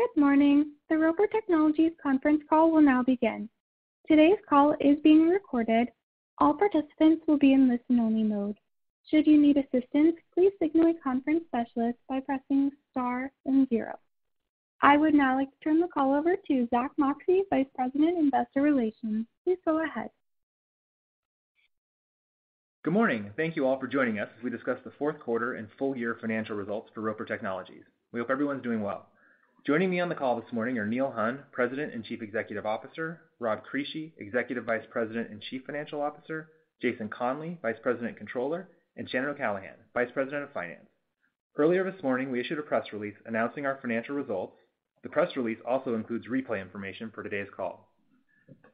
Good morning. The Roper Technologies conference call will now begin. Today's call is being recorded. All participants will be in listen-only mode. Should you need assistance, please signal a conference specialist by pressing star and zero. I would now like to turn the call over to Zack Moxcey, Vice President, Investor Relations. Please go ahead. Good morning. Thank you all for joining us as we discuss the fourth quarter and full year financial results for Roper Technologies. We hope everyone's doing well. Joining me on the call this morning are Neil Hunn, President and Chief Executive Officer, Rob Crisci, Executive Vice President and Chief Financial Officer, Jason Conley, Vice President Controller, and Shannon O'Callaghan, Vice President of Finance. Earlier this morning, we issued a press release announcing our financial results. The press release also includes replay information for today's call.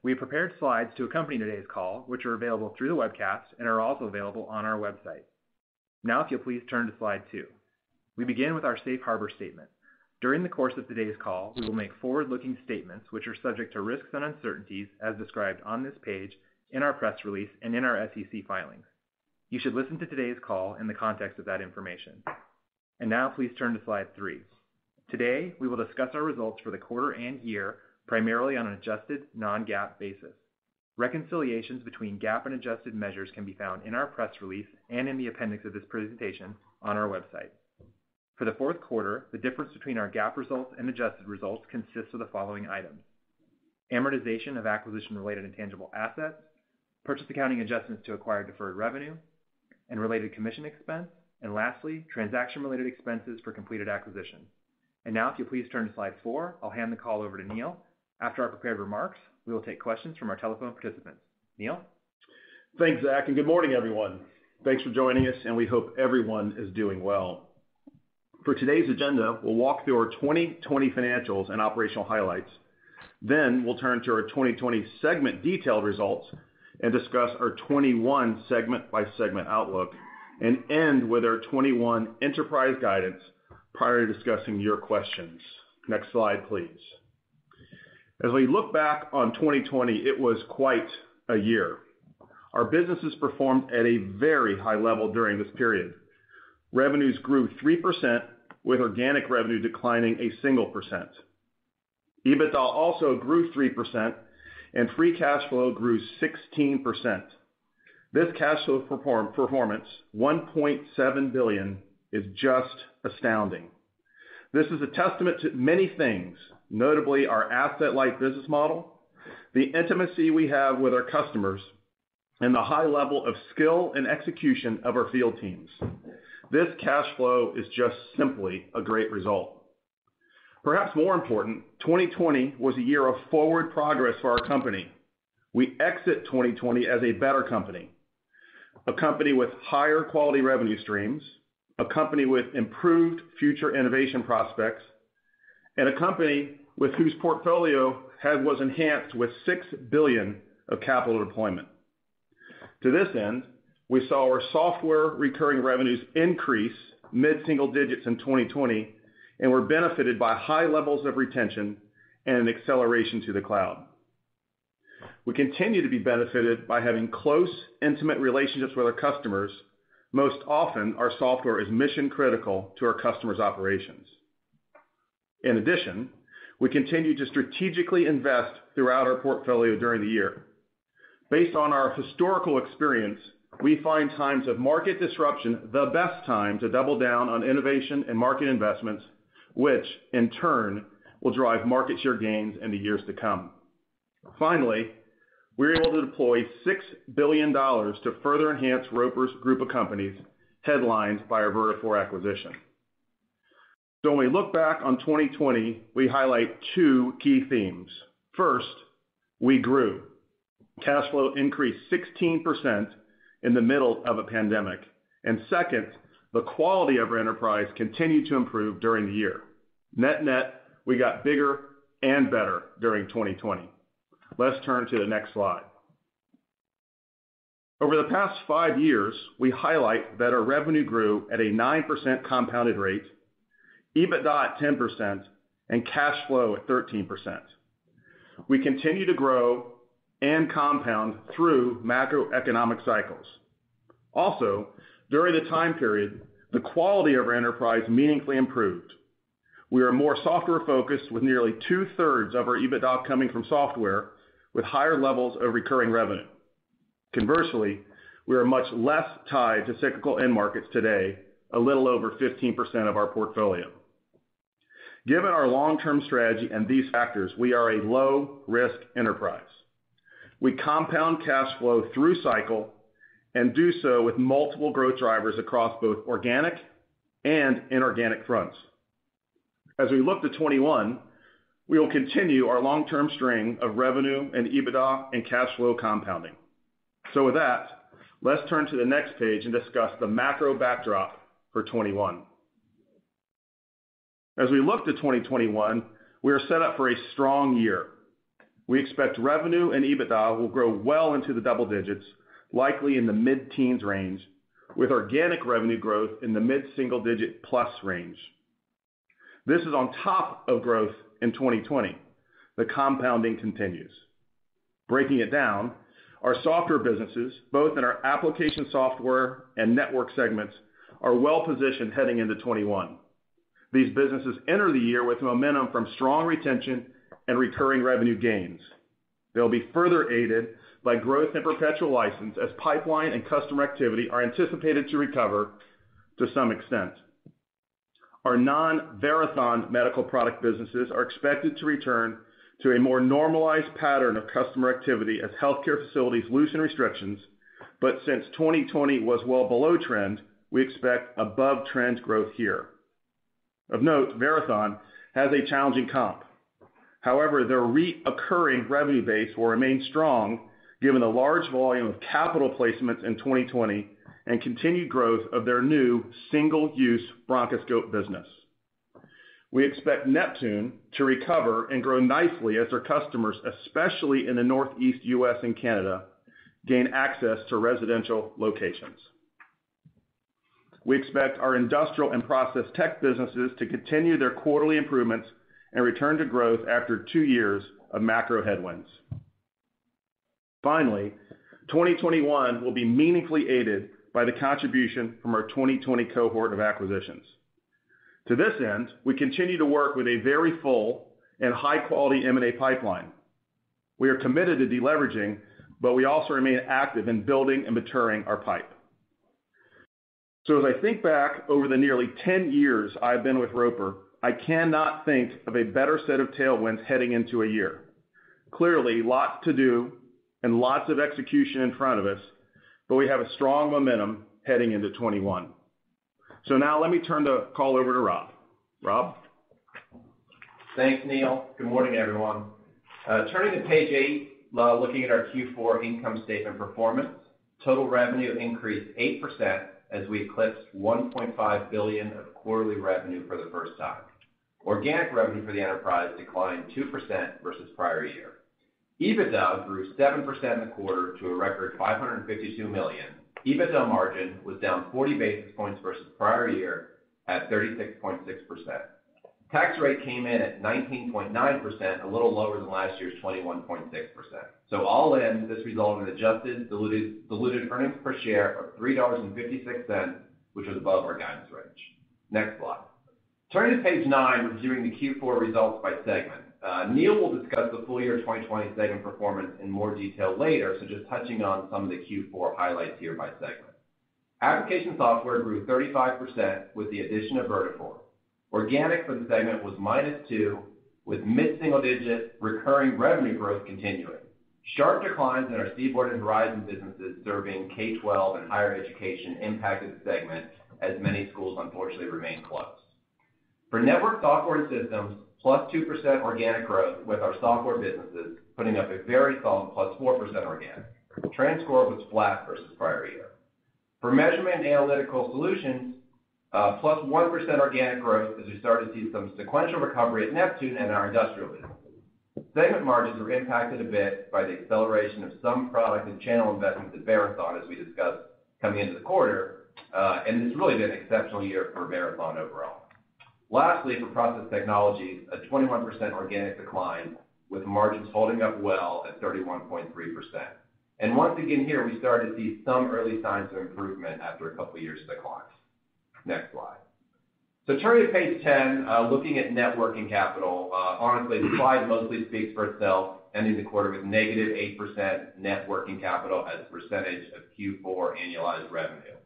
We have prepared slides to accompany today's call, which are available through the webcast and are also available on our website. Now, if you'll please turn to slide two. We begin with our safe harbor statement. During the course of today's call, we will make forward-looking statements which are subject to risks and uncertainties as described on this page, in our press release, and in our SEC filings. You should listen to today's call in the context of that information. And now please turn to slide three. Today, we will discuss our results for the quarter and year, primarily on an adjusted non-GAAP basis. Reconciliations between GAAP and adjusted measures can be found in our press release and in the appendix of this presentation on our website. For the fourth quarter, the difference between our GAAP results and adjusted results consists of the following items: amortization of acquisition-related intangible assets, purchase accounting adjustments to acquire deferred revenue and related commission expense, and lastly, transaction-related expenses for completed acquisitions. And now, if you'll please turn to slide four, I'll hand the call over to Neil. After our prepared remarks, we will take questions from our telephone participants. Neil? Thanks, Zack, and good morning, everyone. Thanks for joining us, and we hope everyone is doing well. For today's agenda, we'll walk through our 2020 financials and operational highlights. Then we'll turn to our 2020 segment detailed results and discuss our 2021 segment-by-segment outlook and end with our 2021 enterprise guidance prior to discussing your questions. Next slide, please. As we look back on 2020, it was quite a year. Our businesses performed at a very high level during this period. Revenues grew 3%, with organic revenue declining a single percent. EBITDA also grew 3%, and free cash flow grew 16%. This cash flow performance, 1.7 billion, is just astounding. This is a testament to many things, notably our asset-light business model, the intimacy we have with our customers, and the high level of skill and execution of our field teams. This cash flow is just simply a great result. Perhaps more important, 2020 was a year of forward progress for our company. We exit 2020 as a better company, a company with higher quality revenue streams, a company with improved future innovation prospects, and a company with whose portfolio was enhanced with 6 billion of capital deployment. To this end, we saw our software recurring revenues increase mid-single digits in 2020 and were benefited by high levels of retention and an acceleration to the cloud. We continue to be benefited by having close, intimate relationships with our customers. Most often, our software is mission-critical to our customers' operations. In addition, we continue to strategically invest throughout our portfolio during the year. Based on our historical experience, we find times of market disruption the best time to double down on innovation and market investments, which in turn will drive market share gains in the years to come. Finally, we were able to deploy $6 billion to further enhance Roper's group of companies, headlined by our Vertafore acquisition. So when we look back on 2020, we highlight two key themes. First, we grew. Cash flow increased 16% in the middle of a pandemic. Second, the quality of our enterprise continued to improve during the year. Net-net, we got bigger and better during 2020. Let's turn to the next slide. Over the past five years, we highlight that our revenue grew at a 9% compounded rate, EBITDA at 10%, and cash flow at 13%. We continue to grow and compound through macroeconomic cycles. Also, during the time period, the quality of our enterprise meaningfully improved. We are more software-focused, with nearly two-thirds of our EBITDA coming from software, with higher levels of recurring revenue. Conversely, we are much less tied to cyclical end markets today, a little over 15% of our portfolio. Given our long-term strategy and these factors, we are a low-risk enterprise. We compound cash flow through cycle and do so with multiple growth drivers across both organic and inorganic fronts. As we look to 2021, we will continue our long-term string of revenue and EBITDA and cash flow compounding. So with that, let's turn to the next page and discuss the macro backdrop for 2021. As we look to 2021, we are set up for a strong year. We expect revenue and EBITDA will grow well into the double digits, likely in the mid-teens range, with organic revenue growth in the mid-single-digit plus range. This is on top of growth in 2020. The compounding continues. Breaking it down, our software businesses, both in our application software and network segments, are well-positioned heading into 2021. These businesses enter the year with momentum from strong retention and recurring revenue gains. They'll be further aided by growth in perpetual license as pipeline and customer activity are anticipated to recover to some extent. Our non-Verathon medical product businesses are expected to return to a more normalized pattern of customer activity as healthcare facilities loosen restrictions. But since 2020 was well below trend, we expect above-trend growth here. Of note, Verathon has a challenging comp. However, their reoccurring revenue base will remain strong given the large volume of capital placements in 2020 and continued growth of their new single-use bronchoscope business. We expect Neptune to recover and grow nicely as their customers, especially in the Northeast U.S. and Canada, gain access to residential locations. We expect our industrial and process tech businesses to continue their quarterly improvements and return to growth after two years of macro headwinds. Finally, 2021 will be meaningfully aided by the contribution from our 2020 cohort of acquisitions. To this end, we continue to work with a very full and high-quality M&A pipeline. We are committed to deleveraging, but we also remain active in building and maturing our pipe. So as I think back over the nearly 10 years I've been with Roper, I cannot think of a better set of tailwinds heading into a year. Clearly, lots to do and lots of execution in front of us, but we have a strong momentum heading into 2021. Now let me turn the call over to Rob. Rob? Thanks, Neil. Good morning, everyone. Uh, turning to page eight, uh, looking at our Q4 income statement performance. Total revenue increased 8% as we eclipsed 1.5 billion of quarterly revenue for the first time. Organic revenue for the enterprise declined 2% versus prior year. EBITDA grew 7% in the quarter to a record 552 million. EBITDA margin was down 40 basis points versus prior year at 36.6%. Tax rate came in at 19.9%, a little lower than last year's 21.6%. So all in, this resulted in adjusted diluted earnings per share of $3.56, which was above our guidance range. Next slide. Turning to page nine, reviewing the Q4 results by segment. Uh, Neil will discuss the full year 2020 segment performance in more detail later, so just touching on some of the Q4 highlights here by segment. Application software grew 35% with the addition of Vertafore. Organic for the segment was -2, with mid-single-digit recurring revenue growth continuing. Sharp declines in our CBORD and Horizon businesses serving K-12 and higher education impacted the segment, as many schools unfortunately remain closed. For network software and systems, +2% organic growth with our software businesses putting up a very solid +4% organic. TransCore was flat versus prior year. For measurement and analytical solutions, Uh, +1% organic growth as we started to see some sequential recovery at Neptune and our industrial businesses. Segment margins were impacted a bit by the acceleration of some product and channel investments at Verathon, as we discussed coming into the quarter. Uh, and it's really been an exceptional year for Verathon overall. Lastly, for process technologies, a 21% organic decline with margins holding up well at 31.3%. And once again here, we started to see some early signs of improvement after a couple of years of declines. Next slide. So turning to page 10, uh, looking at net working capital, uh, honestly, the slide mostly speaks for itself, ending the quarter with -8% net working capital as a percentage of Q4 annualized revenue.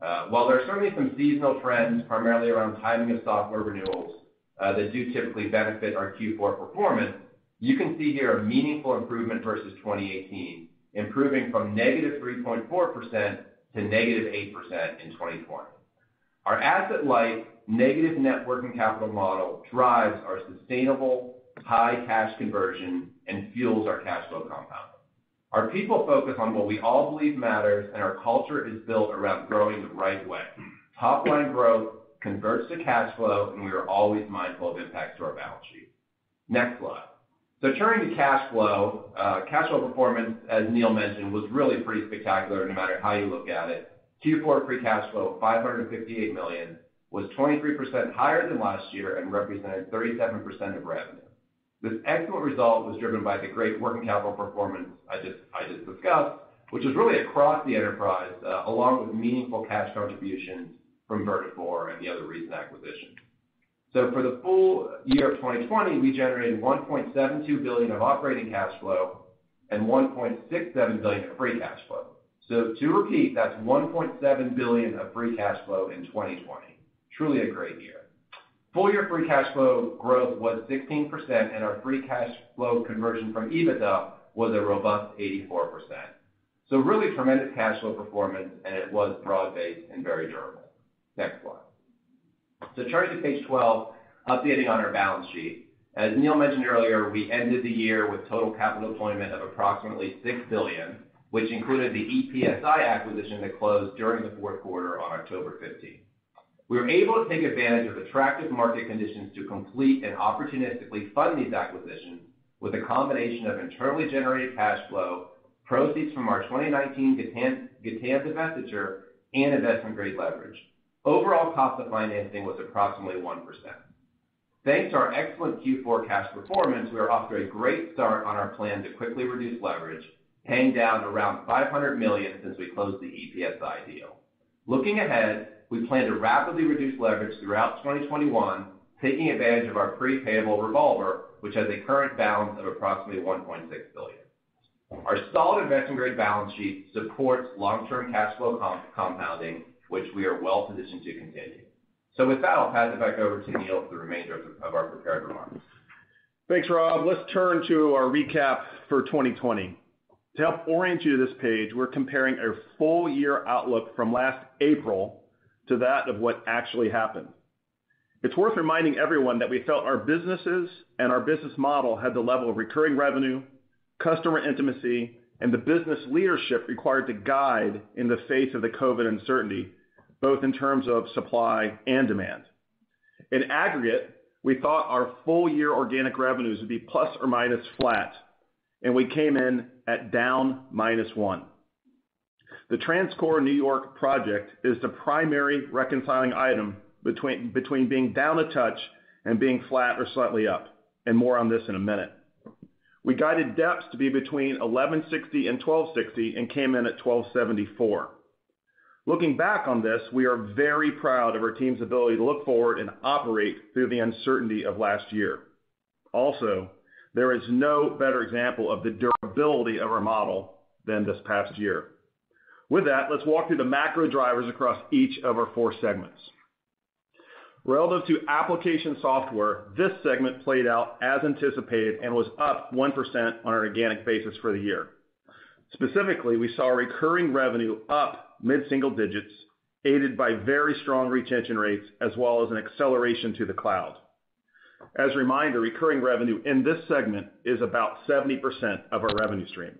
Uh, while there are certainly some seasonal trends, primarily around timing of software renewals, that do typically benefit our Q4 performance, you can see here a meaningful improvement versus 2018, improving from -3.4% to -8% in 2020. Our asset-light negative net working capital model drives our sustainable high cash conversion and fuels our cash flow compound. Our people focus on what we all believe matters, and our culture is built around growing the right way. Top-line growth converts to cash flow, and we are always mindful of impacts to our balance sheet. Next slide. So turning to cash flow. Uh cash flow performance, as Neil mentioned, was really pretty spectacular no matter how you look at it. Q4 free cash flow of 558 million was 23% higher than last year and represented 37% of revenue. This excellent result was driven by the great working capital performance I just discussed, which was really across the enterprise, uh, along with meaningful cash contributions from Vertafore and the other recent acquisitions. So for the full year of 2020, we generated 1.72 billion of operating cash flow and 1.67 billion of free cash flow. So to repeat, that's 1.7 billion of free cash flow in 2020. Truly a great year. Full-year free cash flow growth was 16%, and our free cash flow conversion from EBITDA was a robust 84%. So really tremendous cash flow performance, and it was broad-based and very durable. Next slide. So turning to page 12, updating on our balance sheet. As Neil mentioned earlier, we ended the year with total capital deployment of approximately $6 billion, which included the EPSi acquisition that closed during the fourth quarter on October 15th. We were able to take advantage of attractive market conditions to complete and opportunistically fund these acquisitions with a combination of internally generated cash flow, proceeds from our 2019 Gatan divestiture, and investment-grade leverage. Overall cost of financing was approximately 1%. Thanks to our excellent Q4 cash performance, we are off to a great start on our plan to quickly reduce leverage, paying down around 500 million since we closed the EPSi deal. Looking ahead, we plan to rapidly reduce leverage throughout 2021, taking advantage of our pre-payable revolver, which has a current balance of approximately 1.6 billion. Our solid investment-grade balance sheet supports long-term cash flow compounding, which we are well-positioned to continue. So with that, I'll pass it back over to Neil for the remainder of our prepared remarks. Thanks, Rob. Let's turn to our recap for 2020. To help orient you to this page, we're comparing our full-year outlook from last April to that of what actually happened. It's worth reminding everyone that we felt our businesses and our business model had the level of recurring revenue, customer intimacy, and the business leadership required to guide in the face of the COVID uncertainty, both in terms of supply and demand. In aggregate, we thought our full-year organic revenues would be plus or minus flat, and we came in at down -1%. The TransCore New York project is the primary reconciling item between between being down a touch and being flat or slightly up, and more on this in a minute. We guided DEPS to be between $11.60 and $12.60 and came in at $12.74. Looking back on this, we are very proud of our team's ability to look forward and operate through the uncertainty of last year. There is no better example of the durability of our model than this past year. With that, let's walk through the macro drivers across each of our four segments. Relative to application software, this segment played out as anticipated and was up 1% on an organic basis for the year. Specifically, we saw recurring revenue up mid-single digits, aided by very strong retention rates, as well as an acceleration to the cloud. As a reminder, recurring revenue in this segment is about 70% of our revenue stream.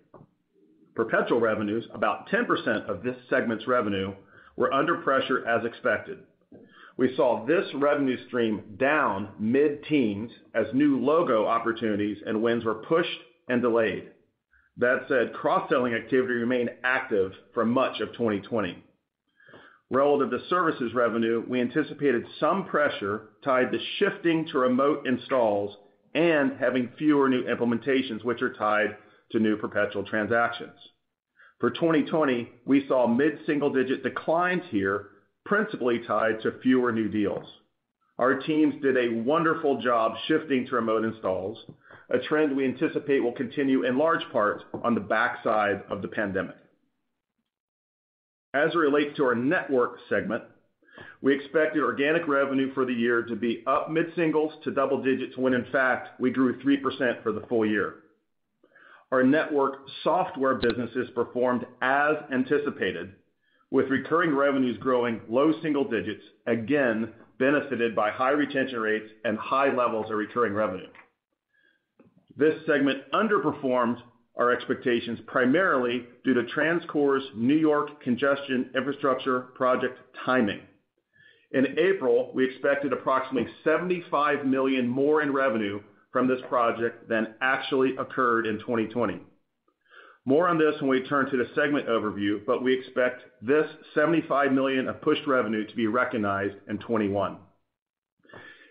Perpetual revenues, about 10% of this segment's revenue, were under pressure as expected. We saw this revenue stream down mid-teens as new logo opportunities and wins were pushed and delayed. That said, cross-selling activity remained active for much of 2020. Relative to services revenue, we anticipated some pressure tied to shifting to remote installs and having fewer new implementations, which are tied to new perpetual transactions. For 2020, we saw mid-single-digit declines here, principally tied to fewer new deals. Our teams did a wonderful job shifting to remote installs, a trend we anticipate will continue in large part on the backside of the pandemic. As it relates to our network segment, we expected organic revenue for the year to be up mid-singles to double digits, when in fact, we grew 3% for the full year. Our network software businesses performed as anticipated, with recurring revenues growing low single digits, again, benefited by high retention rates and high levels of recurring revenue. This segment underperformed our expectations, primarily due to TransCore's New York Congestion Infrastructure project timing. In April, we expected approximately 75 million more in revenue from this project than actually occurred in 2020. More on this when we turn to the segment overview, but we expect this 75 million of pushed revenue to be recognized in 2021.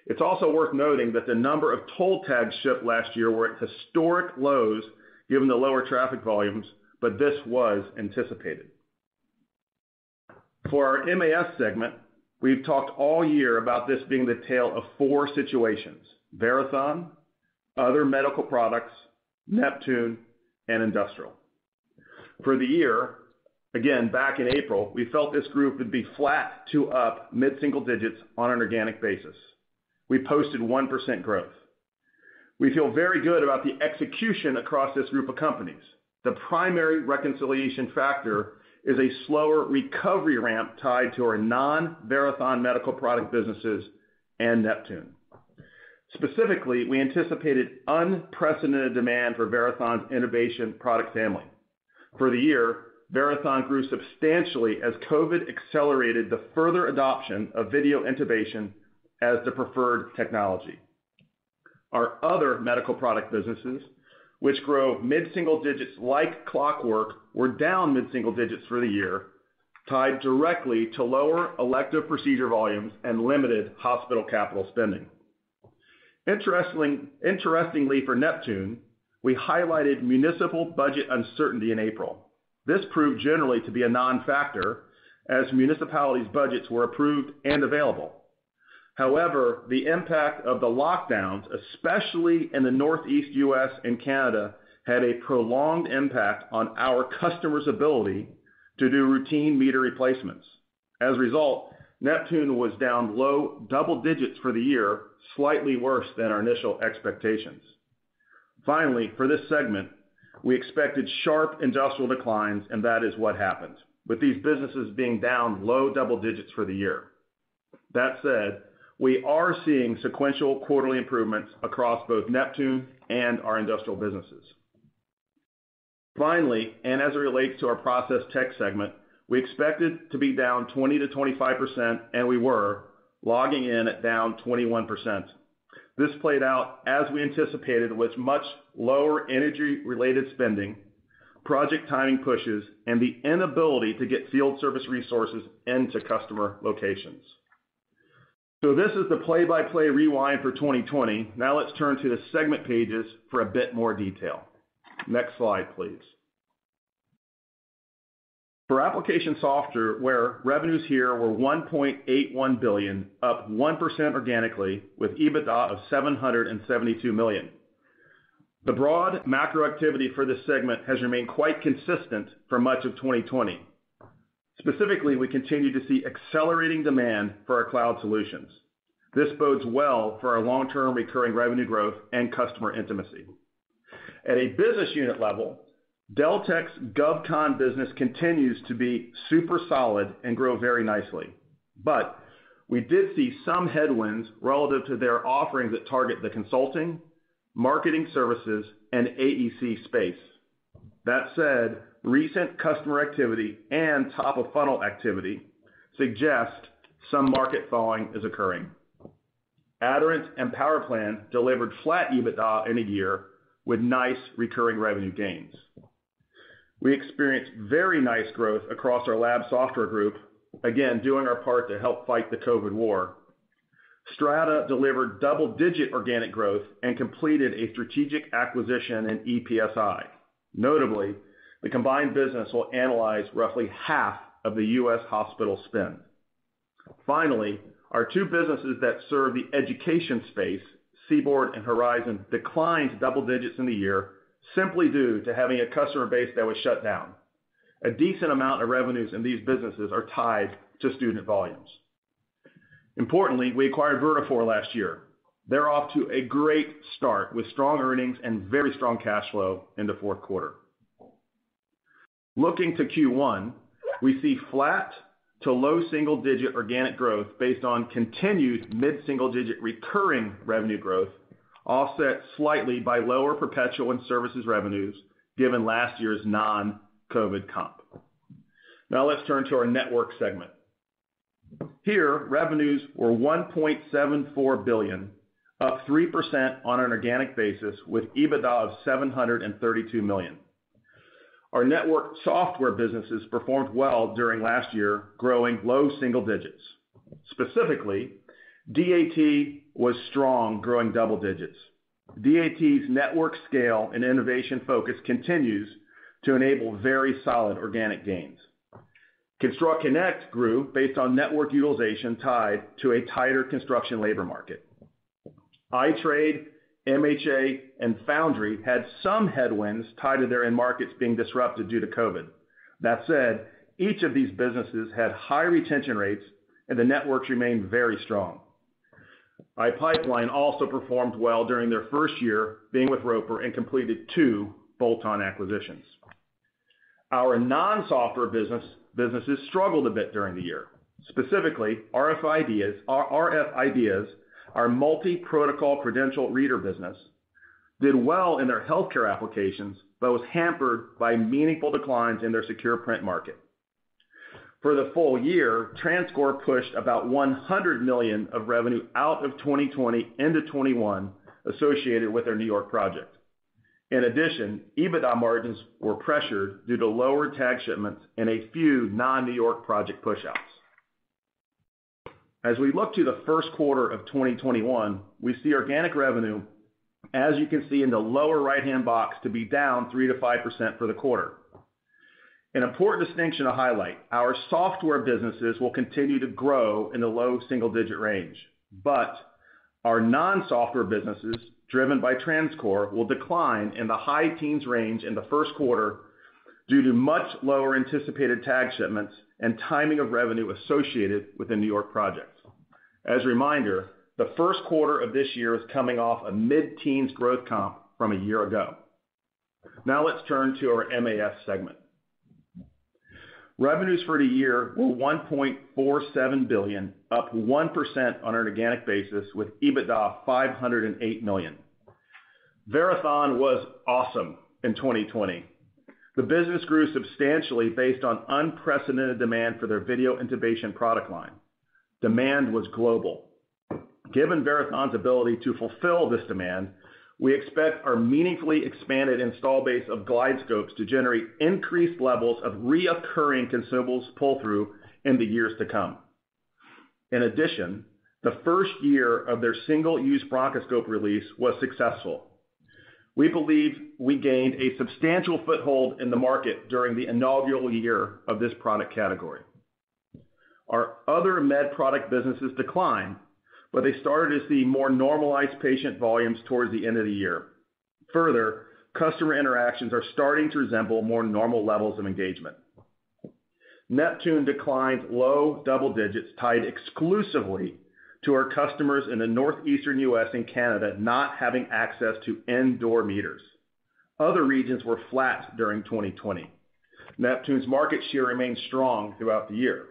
It's also worth noting that the number of toll tags shipped last year were at historic lows given the lower traffic volumes, but this was anticipated. For our MAS segment, we've talked all year about this being the tale of four situations: Verathon, other medical products, Neptune, and industrial. For the year, again, back in April, we felt this group would be flat to up mid-single digits on an organic basis. We posted 1% growth. We feel very good about the execution across this group of companies. The primary reconciliation factor is a slower recovery ramp tied to our non-Verathon medical product businesses and Neptune. Specifically, we anticipated unprecedented demand for Verathon's intubation product family. For the year, Verathon grew substantially as COVID accelerated the further adoption of video intubation as the preferred technology. Our other medical product businesses, which grow mid-single digits like clockwork, were down mid-single digits for the year, tied directly to lower elective procedure volumes and limited hospital capital spending. Interestingly for Neptune, we highlighted municipal budget uncertainty in April. This proved generally to be a non-factor as municipalities' budgets were approved and available. However, the impact of the lockdowns, especially in the Northeast U.S. and Canada, had a prolonged impact on our customers' ability to do routine meter replacements. As a result, Neptune was down low double digits for the year, slightly worse than our initial expectations. Finally, for this segment, we expected sharp industrial declines, and that is what happened, with these businesses being down low double digits for the year. That said, we are seeing sequential quarterly improvements across both Neptune and our industrial businesses. Finally, and as it relates to our process tech segment, we expected to be down 20%-25%, and we were, logging in at down 21%. This played out as we anticipated with much lower energy-related spending, project timing pushes, and the inability to get field service resources into customer locations. So this is the play-by-play rewind for 2020. Now let's turn to the segment pages for a bit more detail. Next slide, please. For application software, where revenues here were 1.81 billion, up 1% organically, with EBITDA of 772 million. The broad macro activity for this segment has remained quite consistent for much of 2020. Specifically, we continue to see accelerating demand for our cloud solutions. This bodes well for our long-term recurring revenue growth and customer intimacy. At a business unit level, Deltek's GovCon business continues to be super solid and grow very nicely. But we did see some headwinds relative to their offerings that target the consulting, marketing services, and AEC space. That said, recent customer activity and top-of-funnel activity suggest some market thawing is occurring. Aderant and PowerPlan delivered flat EBITDA in a year with nice recurring revenue gains. We experienced very nice growth across our lab software group, again, doing our part to help fight the COVID war. Strata delivered double-digit organic growth and completed a strategic acquisition in EPSI. Notably, the combined business will analyze roughly half of the U.S. hospital spend. Finally, Our two businesses that serve the education space, CBORD and Horizon, declined double digits in the year simply due to having a customer base that was shut down. A decent amount of revenues in these businesses are tied to student volumes. Importantly, we acquired Vertafore last year. They're off to a great start with strong earnings and very strong cash flow in the fourth quarter. Looking to Q1, we see flat to low single-digit organic growth based on continued mid-single-digit recurring revenue growth, offset slightly by lower perpetual and services revenues given last year's non-COVID comp. Now let's turn to our network segment. Here, revenues were 1.74 billion, up 3% on an organic basis with EBITDA of $732 million. Our network software businesses performed well during last year, growing low single digits. Specifically, DAT was strong, growing double digits. DAT's network scale and innovation focus continues to enable very solid organic gains. ConstructConnect grew based on network utilization tied to a tighter construction labor market. iTrade, MHA, and Foundry had some headwinds tied to their end markets being disrupted due to COVID. That said, each of these businesses had high retention rates, and the networks remained very strong. iPipeline also performed well during their first year being with Roper and completed two bolt-on acquisitions. Our non-software business businesses struggled a bit during the year. Specifically, rf IDEAS, our multi-protocol credential reader business, did well in their healthcare applications, but was hampered by meaningful declines in their secure print market. For the full year, TransCore pushed about 100 million of revenue out of 2020 into 2021 associated with their New York project. In addition, EBITDA margins were pressured due to lower tag shipments and a few non-New York project pushouts. As we look to the first quarter of 2021, we see organic revenue, as you can see in the lower right-hand box, to be down 3%-5% for the quarter. An important distinction to highlight, our software businesses will continue to grow in the low single-digit range, but our non-software businesses, driven by TransCore, will decline in the high teens range in the first quarter due to much lower anticipated tag shipments and timing of revenue associated with the New York project. As a reminder, the first quarter of this year is coming off a mid-teens growth comp from a year ago. Now let's turn to our MAS segment. Revenues for the year were 1.47 billion, up 1% on an organic basis with EBITDA of 508 million. Verathon was awesome in 2020. The business grew substantially based on unprecedented demand for their video intubation product line. Demand was global. Given Verathon's ability to fulfill this demand, we expect our meaningfully expanded install base of GlideScopes to generate increased levels of recurring consumables pull-through in the years to come. In addition, the first year of their single-use bronchoscope release was successful. We believe we gained a substantial foothold in the market during the inaugural year of this product category. Our other med product businesses declined, but they started to see more normalized patient volumes towards the end of the year. Further, customer interactions are starting to resemble more normal levels of engagement. Neptune declined low double digits tied exclusively to our customers in the northeastern U.S. and Canada not having access to indoor meters. Other regions were flat during 2020. Neptune's market share remained strong throughout the year.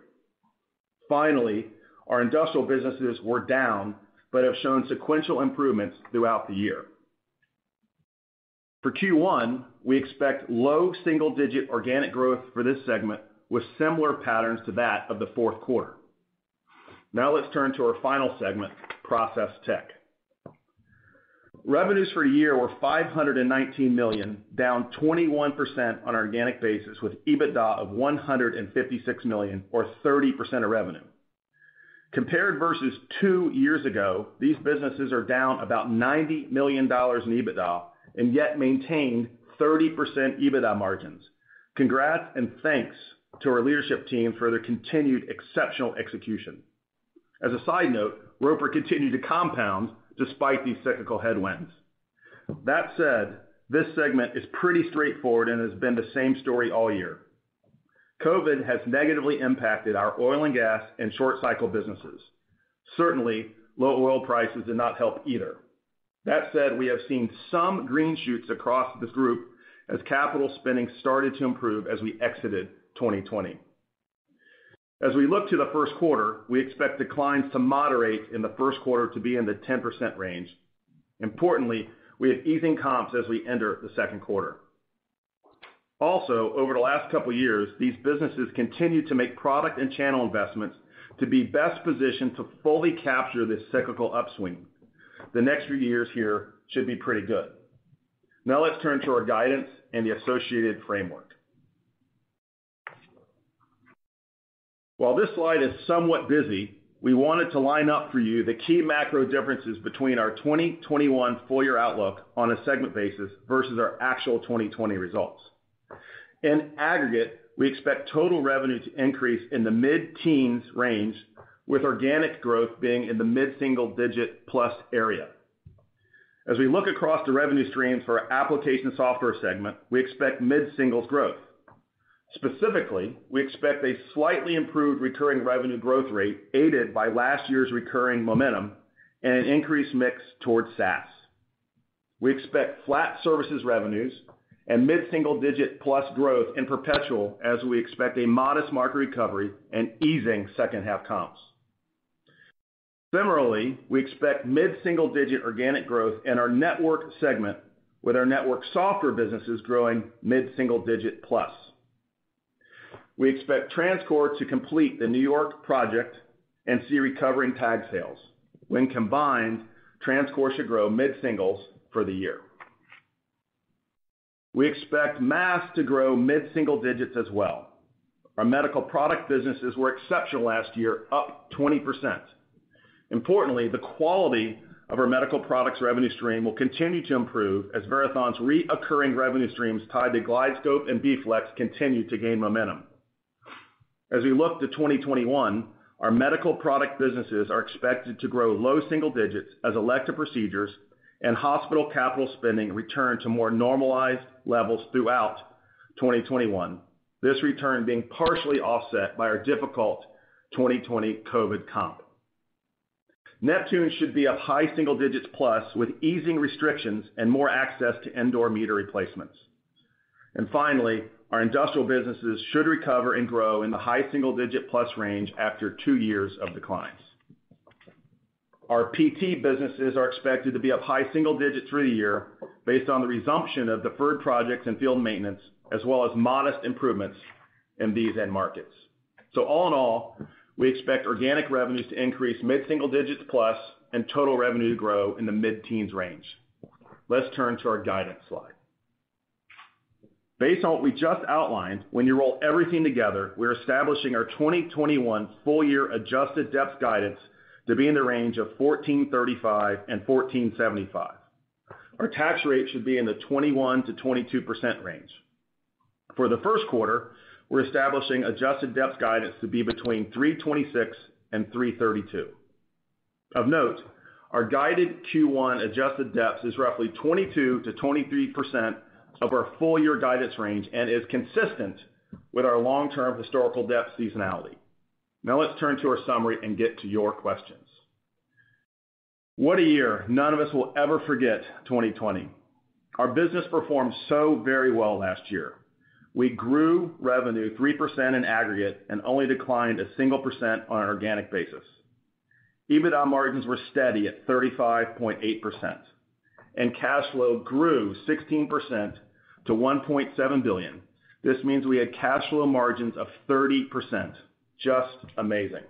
Finally, our industrial businesses were down but have shown sequential improvements throughout the year. For Q1, we expect low single-digit organic growth for this segment with similar patterns to that of the fourth quarter. Now let's turn to our final segment, process tech. Revenues for the year were 519 million, down 21% on an organic basis with EBITDA of 156 million or 30% of revenue. Compared versus two years ago, these businesses are down about $90 million in EBITDA and yet maintained 30% EBITDA margins. Congrats and thanks to our leadership team for their continued exceptional execution. As a side note, Roper continued to compound despite these cyclical headwinds. Hmm. That said, this segment is pretty straightforward and has been the same story all year. COVID has negatively impacted our oil and gas and short cycle businesses. Certainly, low oil prices did not help either. That said, we have seen some green shoots across this group as capital spending started to improve as we exited 2020. As we look to the first quarter, we expect declines to moderate in the first quarter to be in the 10% range. Importantly, we have easing comps as we enter the second quarter. Also, over the last couple years, these businesses continue to make product and channel investments to be best positioned to fully capture this cyclical upswing. The next few years here should be pretty good. Now let's turn to our guidance and the associated framework. While this slide is somewhat busy, we wanted to line up for you the key macro differences between our 2021 full year outlook on a segment basis versus our actual 2020 results. In aggregate, we expect total revenue to increase in the mid-teens range, with organic growth being in the mid-single digit plus area. As we look across the revenue streams for our application software segment, we expect mid-singles growth. Specifically, we expect a slightly improved recurring revenue growth rate aided by last year's recurring momentum and an increased mix towards SaaS. We expect flat services revenues and mid-single digit plus growth in perpetual as we expect a modest market recovery and easing second half comps. Similarly, we expect mid-single digit organic growth in our network segment, with our network software businesses growing mid-single digit plus. We expect TransCore to complete the New York project and see recovering tag sales. When combined, TransCore should grow mid-singles for the year. We expect MAS to grow mid-single digits as well. Our medical product businesses were exceptional last year, up 20%. Importantly, the quality of our medical products revenue stream will continue to improve as Verathon's recurring revenue streams tied to GlideScope and B-Flex continue to gain momentum. As we look to 2021, our medical product businesses are expected to grow low single digits as elective procedures and hospital capital spending return to more normalized levels throughout 2021. This return being partially offset by our difficult 2020 COVID comp. Neptune should be up high single digits plus with easing restrictions and more access to indoor meter replacements. And finally, our industrial businesses should recover and grow in the high single digit plus range after two years of declines. Our PT businesses are expected to be up high single digits through the year based on the resumption of deferred projects and field maintenance, as well as modest improvements in these end markets. So, all in all, we expect organic revenues to increase mid-single digits plus and total revenue to grow in the mid-teens range. Let's turn to our guidance slide. Based on what we just outlined, when you roll everything together, we're establishing our 2021 full year adjusted DEPS guidance to be in the range of $14.35-$14.75. Our tax rate should be in the 21%-22% range. For the first quarter, we're establishing adjusted DEPS guidance to be between $3.26 and $3.32. Of note, our guided Q1 adjusted DEPS is roughly 22%-23% of our full year guidance range and is consistent with our long-term historical DEPS seasonality. Now let's turn to our summary and get to your questions. What a year. None of us will ever forget 2020. Our business performed so very well last year. We grew revenue 3% in aggregate and only declined a single percent on an organic basis. EBITDA margins were steady at 35.8%, and cash flow grew 16% to 1.7 billion. This means we had cash flow margins of 30%. Just amazing.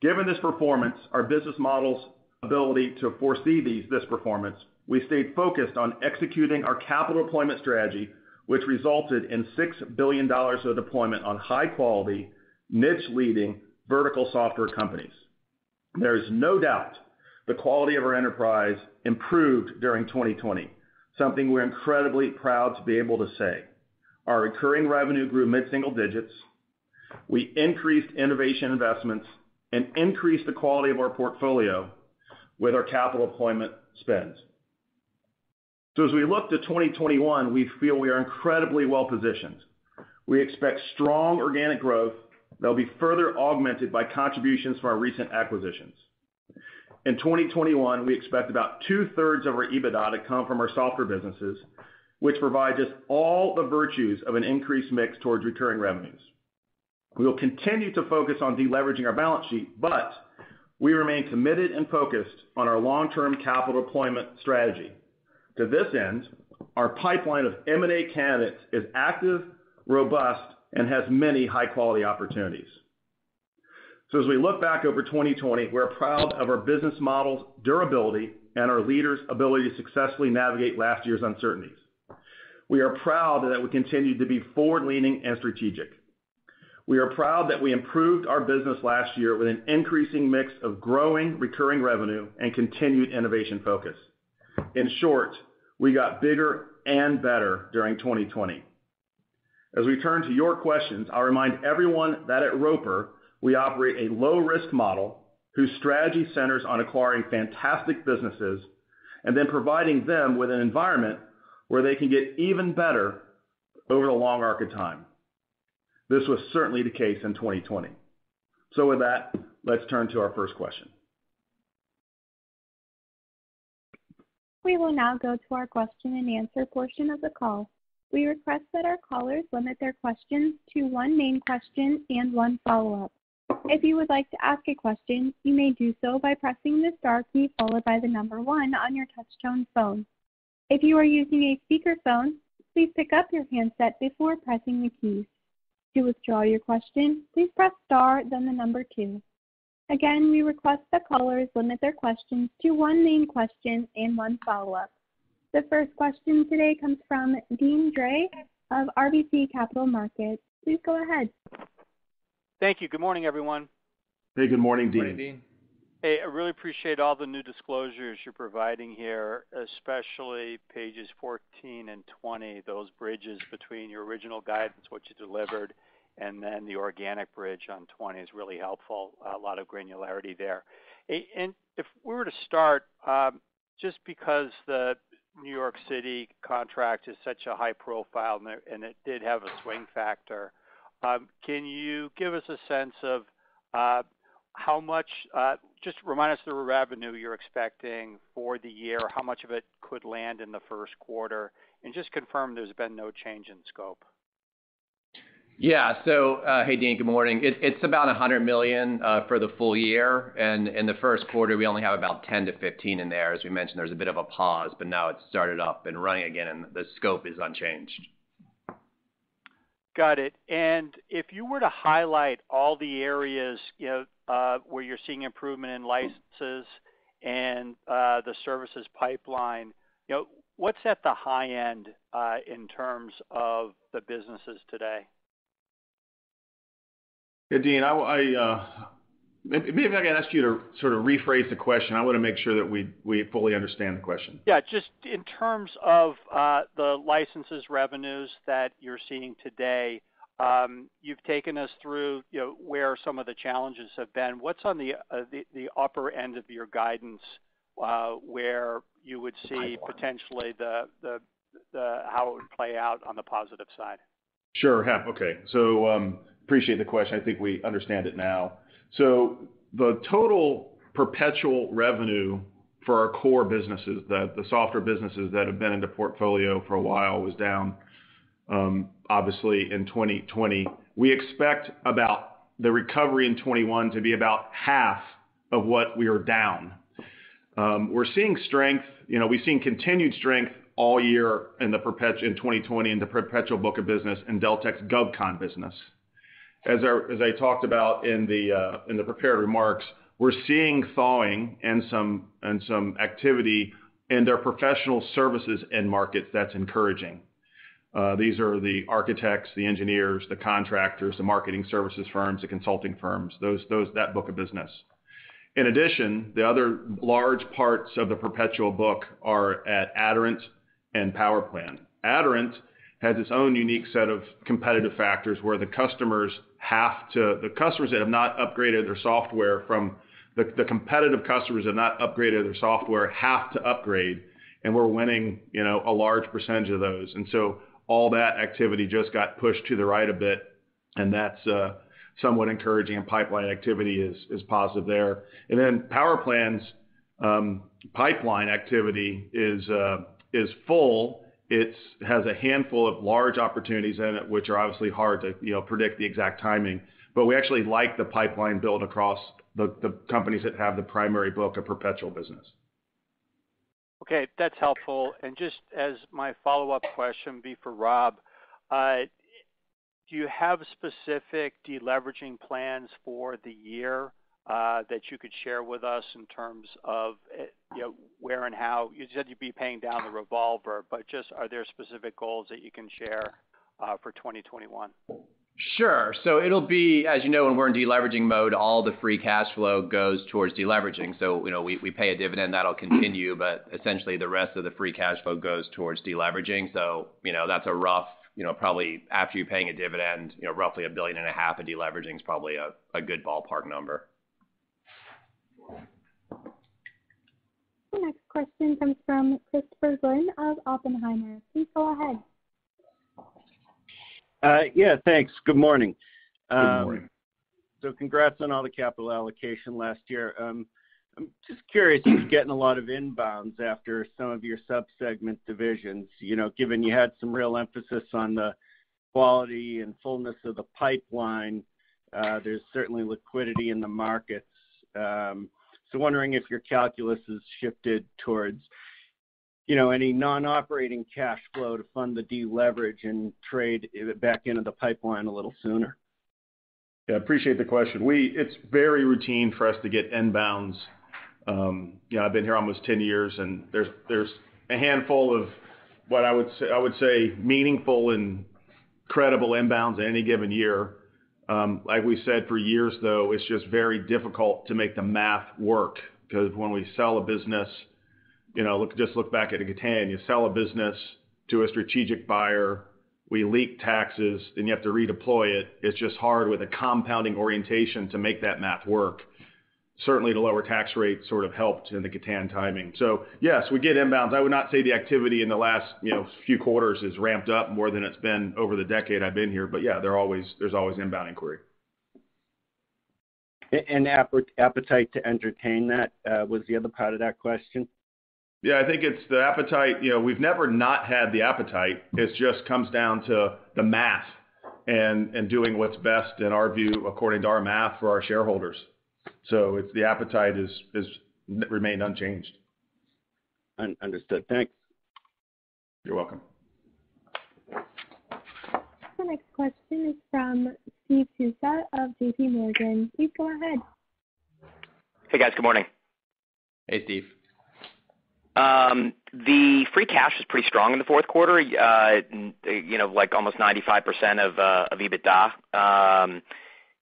Given this performance, our business model's ability to foresee this performance, we stayed focused on executing our capital deployment strategy, which resulted in $6 billion of deployment on high quality, niche leading vertical software companies. There is no doubt the quality of our enterprise improved during 2020, something we're incredibly proud to be able to say. Our recurring revenue grew mid-single digits. We increased innovation investments and increase the quality of our portfolio with our capital deployment spends. So as we look to 2021, we feel we are incredibly well-positioned. We expect strong organic growth that will be further augmented by contributions from our recent acquisitions. In 2021, we expect about two-thirds of our EBITDA to come from our software businesses, which provide just all the virtues of an increased mix towards recurring revenues. We will continue to focus on de-leveraging our balance sheet, but we remain committed and focused on our long-term capital deployment strategy. To this end, our pipeline of M&A candidates is active, robust, and has many high-quality opportunities. So as we look back over 2020, we're proud of our business model's durability and our leaders' ability to successfully navigate last year's uncertainties. We are proud that we continue to be forward-leaning and strategic. We are proud that we improved our business last year with an increasing mix of growing recurring revenue and continued innovation focus. In short, we got bigger and better during 2020. As we turn to your questions, I'll remind everyone that at Roper, we operate a low-risk model whose strategy centers on acquiring fantastic businesses and then providing them with an environment where they can get even better over the long arc of time. This was certainly the case in 2020. With that, let's turn to our first question. We will now go to our question and answer portion of the call. We request that our callers limit their questions to one main question and one follow-up. If you would like to ask a question, you may do so by pressing the star key followed by the number one on your touch-tone phone. If you are using a speakerphone, please pick up your handset before pressing the keys. To withdraw your question, please press star, then the number two. Again, we request that callers limit their questions to one main question and one follow-up. The first question today comes from Deane Dray of RBC Capital Markets. Please go ahead. Thank you. Good morning, everyone. Hey, good morning, Deane. Morning, Deane. Hey, I really appreciate all the new disclosures you're providing here, especially pages 14 and 20, those bridges between your original guidance, what you delivered, and then the organic bridge on 20 is really helpful. A lot of granularity there. And if we were to start, um, just because the New York City contract is such a high profile and it did have a swing factor, Um, can you give us a sense of uh, how much, uh, just remind us the revenue you're expecting for the year, how much of it could land in the first quarter, and just confirm there's been no change in scope? Yeah. So, uh, hey, Deane, good morning. It's about $100 million for the full year. And in the first quarter, we only have about $10 million-$15 million in there. As we mentioned, there's a bit of a pause, but now it's started up and running again, and the scope is unchanged. Got it. And if you were to highlight all the areas uh, where you're seeing improvement in licenses and uh, the services pipeline, you know, what's at the high end uh, in terms of the businesses today? Yeah, Deane, maybe I can ask you to sort of rephrase the question. I want to make sure that we fully understand the question. Yeah, just in terms of uh, the licenses revenues that you're seeing today, um, you've taken us through where some of the challenges have been. What's on the uh, the upper end of your guidance uh, where you would see potentially how it would play out on the positive side? Sure. Okay. So um, appreciate the question. I think we understand it now. So the total perpetual revenue for our core businesses, the software businesses that have been in the portfolio for a while, was down um, obviously in 2020. We expect about the recovery in 2021 to be about half of what we are down. Um, we're seeing strength. You know, we've seen continued strength all year in 2020 in the perpetual book of business in Deltek's GovCon business. As I talked about in the uh in the prepared remarks, we're seeing thawing and some and some activity in their professional services end markets that's encouraging. These are the architects, the engineers, the contractors, the marketing services firms, the consulting firms, those those that book of business. In addition, the other large parts of the perpetual book are at Aderant and PowerPlan. Aderant has its own unique set of competitive factors where the customers the customers that have not upgraded their software from the competitive customers that have not upgraded their software have to upgrade, and we're winning, you know, a large percentage of those. And so all that activity just got pushed to the right a bit, and that's somewhat encouraging, and pipeline activity is positive there. And then PowerPlan's um pipeline activity is uh is full. It has a handful of large opportunities in it, which are obviously hard to, you know, predict the exact timing. But we actually like the pipeline build across the companies that have the primary book of perpetual business. Okay, that's helpful. And just as my follow-up question be for Rob, uh, do you have specific deleveraging plans for the year, Uh, that you could share with us in terms of, eh, you know, where and how? You said you'd be paying down the revolver, but just are there specific goals that you can share, uh, for 2021? Sure. So it'll be, as you know, when we're in deleveraging mode, all the free cash flow goes towards deleveraging. So you know, we pay a dividend that'll continue, but essentially the rest of the free cash flow goes towards deleveraging. So, you know, that's a rough, you know, probably after you're paying a dividend, you know, roughly $1.5 billion of deleveraging is probably a good ballpark number. The next question comes from Christopher Glynn of Oppenheimer. Please go ahead. Uh, yeah, thanks. Good morning. Good um, morning. Congrats on all the capital allocation last year. Um, I'm just curious if you're getting a lot of inbounds after some of your sub-segment divisions. You know, given you had some real emphasis on the quality and fullness of the pipeline, uh, there's certainly liquidity in the markets. Um, So wondering if your calculus has shifted towards, you know, any non-operating cash flow to fund the deleverage and trade it back into the pipeline a little sooner. Yeah, appreciate the question. We it's very routine for us to get inbounds. Um, you know, I've been here almost 10 years, and there's there's a handful of what I would say I would say meaningful and credible inbounds in any given year. Um, like we said for years, though, it's just very difficult to make the math work because when we sell a business, you know, look just look back at a Gatan. You sell a business to a strategic buyer, we leak taxes, then you have to redeploy it. It's just hard with a compounding orientation to make that math work. Certainly, the lower tax rate sort of helped in the Gatan timing. So yes, we get inbounds. I would not say the activity in the last, you know, few quarters has ramped up more than it's been over the decade I've been here. But yeah, there's always inbound inquiry. And appetite to entertain that uh, was the other part of that question. Yeah, I think it's the appetite. You know, we've never not had the appetite. It just comes down to the math and doing what's best in our view, according to our math for our shareholders. So it's the appetite has remained unchanged. Understood. Thanks. You're welcome. The next question is from Steve Tusa of JPMorgan. Please go ahead. Hey, guys. Good morning. Hey, Steve. Um, the free cash was pretty strong in the fourth quarter, uh, you know, like almost 95% uh, of EBITDA. Um,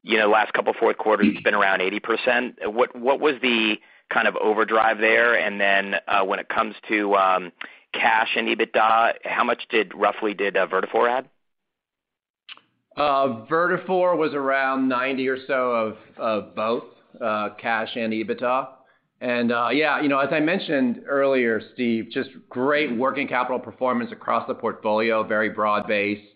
You know, last couple fourth quarters, it's been around 80%. What what was the kind of overdrive there? And then, uh, when it comes to um, cash and EBITDA, how much did, roughly did uh, Vertafore add? Uh, Vertafore was around 90 or so of of both cash and EBITDA. And yeah, you know, as I mentioned earlier, Steve, just great working capital performance across the portfolio, very broad-based.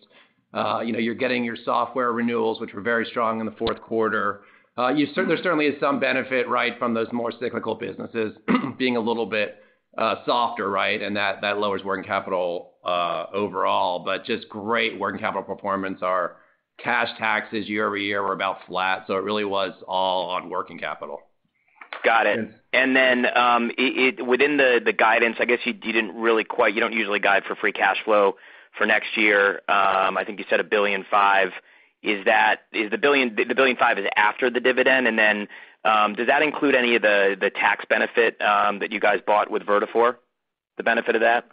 Uh, you know, you're getting your software renewals, which were very strong in the fourth quarter. Uh, there certainly is some benefit, right, from those more cyclical businesses being a little bit uh, softer, right? And that lowers working capital overall. But just great working capital performance. Our cash taxes year-over-year were about flat, so it really was all on working capital. Got it. And then, um, within the guidance, I guess you didn't really quite. you don't usually guide for free cash flow for next year. I think you said $1.5 billion. Is that is the billion the $1.5 billion after the dividend? And then um does that include any of the tax benefit that you guys bought with Vertafore, the benefit of that?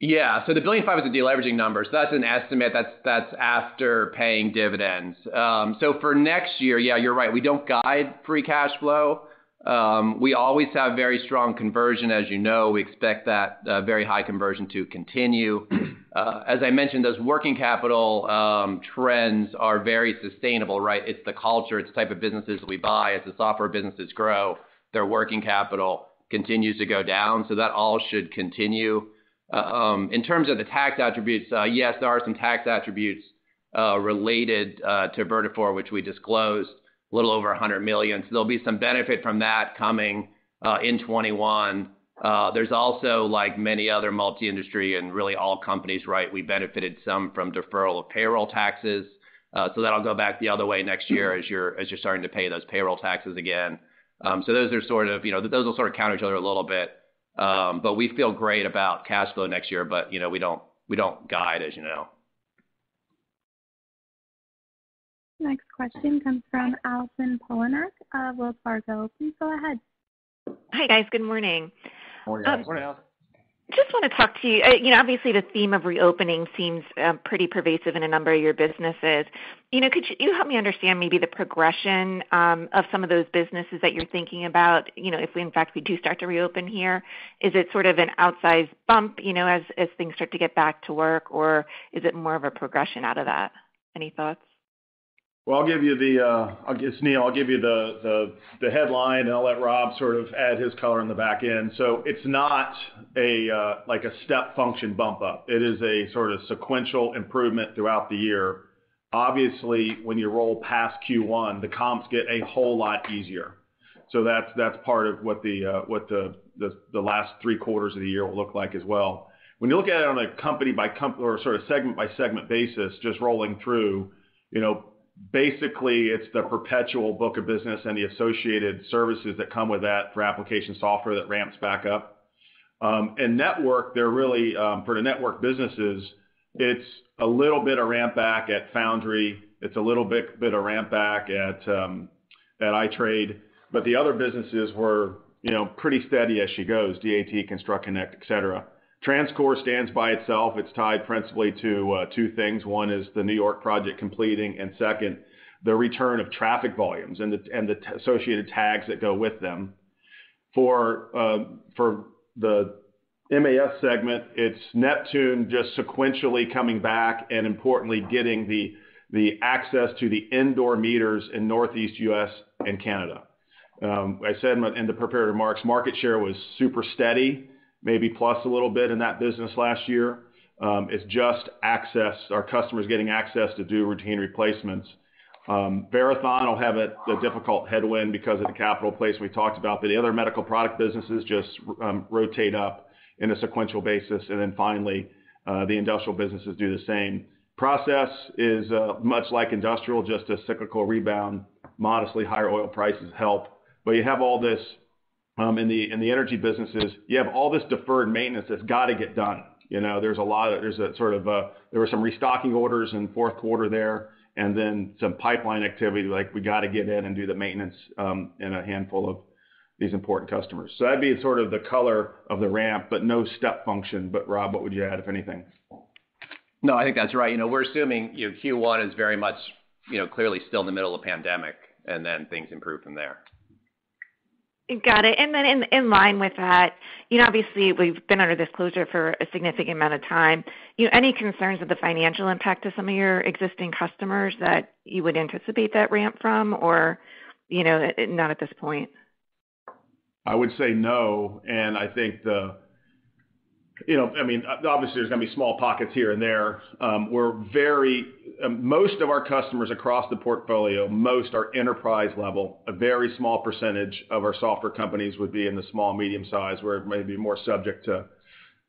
Yeah. So the $1.5 billion is a deleveraging number. So that's an estimate. That's that's after paying dividends. Um so for next year, yeah, you're right. We don't guide free cash flow. Um, we always have very strong conversion. As you know, we expect that uh, very high conversion to continue. Uh, as I mentioned, those working capital um, trends are very sustainable, right? It's the culture, it's the type of businesses we buy. As the software businesses grow, their working capital continues to go down, so that all should continue. Uh, um, in terms of the tax attributes, yes, there are some tax attributes related to Vertafore, which we disclosed, a little over 100 million. So there'll be some benefit from that coming uh, in 2021. Uh, there's also, like many other multi-industry and really all companies, right, we benefited some from deferral of payroll taxes. Uh, so that'll go back the other way next year as you're as you're starting to pay those payroll taxes again. Um, so those are sort of, you know, those will sort of counter each other a little bit. Um, but we feel great about cash flow next year, but, you know, we don't, we don't guide, as you know. Next question comes from Allison Poliniak of Wells Fargo. Please go ahead. Hi, guys. Good morning. Morning, Allison. Um, morning, Allison. Just want to talk to you. Uh, you know, obviously, the theme of reopening seems um, pretty pervasive in a number of your businesses. You know, could you help me understand maybe the progression um, of some of those businesses that you're thinking about, you know, if we, in fact, we do start to reopen here? Is it sort of an outsized bump, you know, as things start to get back to work, or is it more of a progression out of that? Any thoughts? Well, I'll give you the, it's Neil. I'll give you the headline, and I'll let Rob sort of add his color on the back end. So it's not a, like a step function bump up. It is a sort of sequential improvement throughout the year. Obviously, when you roll past Q1, the comps get a whole lot easier. So that's that's part of what the uh the last three quarters of the year will look like as well. When you look at it on a company by company or sort of segment by segment basis, just rolling through, you know, basically, it's the perpetual book of business and the associated services that come with that for application software that ramps back up. Um, and network, they're really um, for the network businesses, it's a little bit of ramp back at Foundry. It's a little bit of ramp back at um, at iTrade, but the other businesses were, you know, pretty steady as she goes, DAT, ConstructConnect, et cetera. TransCore stands by itself. It's tied principally to uh, two things. One is the New York project completing, and second, the return of traffic volumes and the associated tags that go with them. For uh, for the MAS segment, it's Neptune just sequentially coming back and importantly, getting the the access to the indoor meters in Northeast U.S. and Canada. Um, I said in the prepared remarks, market share was super steady, maybe plus a little bit in that business last year. Um, it's just access, our customers getting access to do routine replacements. Um, Verathon will have a difficult headwind because of the capital placement we talked about, but the other medical product businesses just um, rotate up in a sequential basis. And then finally, uh, the industrial businesses do the same. Process is uh, much like industrial, just a cyclical rebound, modestly higher oil prices help. But you have all this Um, in the in the energy businesses, you have all this deferred maintenance that's got to get done. You know, there's a lot of, there's a sort of uh, there were some restocking orders in fourth quarter there, and then some pipeline activity, like we got to get in and do the maintenance um, in a handful of these important customers. So that'd be sort of the color of the ramp, but no step function. But Rob, what would you add, if anything? No, I think that's right. You know, we're assuming, you know, Q1 is very much, you know, clearly still in the middle of pandemic, and then things improve from there. Got it. And then in line with that, you know, obviously, we've been under this closure for a significant amount of time. You know, any concerns of the financial impact to some of your existing customers that you would anticipate that ramp from, or, you know, not at this point? I would say no, and I think the, you know, I mean, obviously, there's gonna be small pockets here and there. Um, we're very, um, most of our customers across the portfolio, most are enterprise level. A very small percentage of our software companies would be in the small, medium size, where it may be more subject to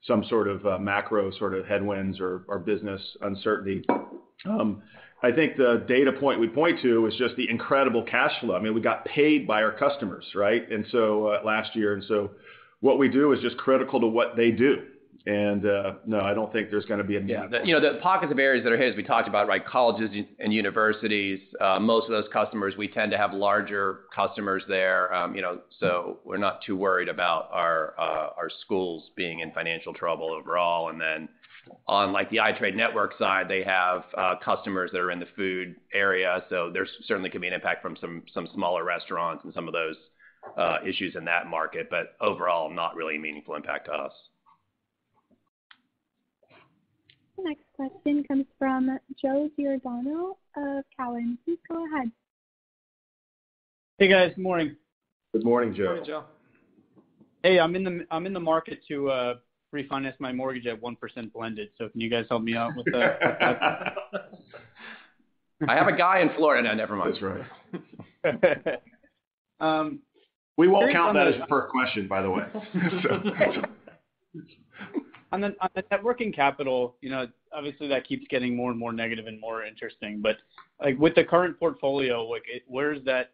some sort of uh, macro sort of headwinds or business uncertainty. Um, I think the data point we point to is just the incredible cash flow. I mean, we got paid by our customers, right? And so, uh, last year, and so what we do is just critical to what they do. And, uh, no, I don't think there's gonna be a need. Yeah, you know, the pockets of areas that are hit, as we talked about, right, colleges and universities, uh, most of those customers, we tend to have larger customers there. Um, you know, so we're not too worried about our uh, our schools being in financial trouble overall. And then on, like, the iTrade network side, they have customers that are in the food area, so there certainly could be an impact from some some smaller restaurants and some of those issues in that market, but overall, not really a meaningful impact to us. The next question comes from Joe Giordano of Cowen. Please go ahead. Hey, guys. Good morning. Good morning, Joe. Good morning, Joe. Hey, I'm in the market to uh, refinance my mortgage at 1% blended. So can you guys help me out with that? I have a guy in Florida. No, never mind. That's right. Um, we won't count that as the first question, by the way. On the net working capital, you know, obviously that keeps getting more and more negative and more interesting. But like, with the current portfolio, like, where's that,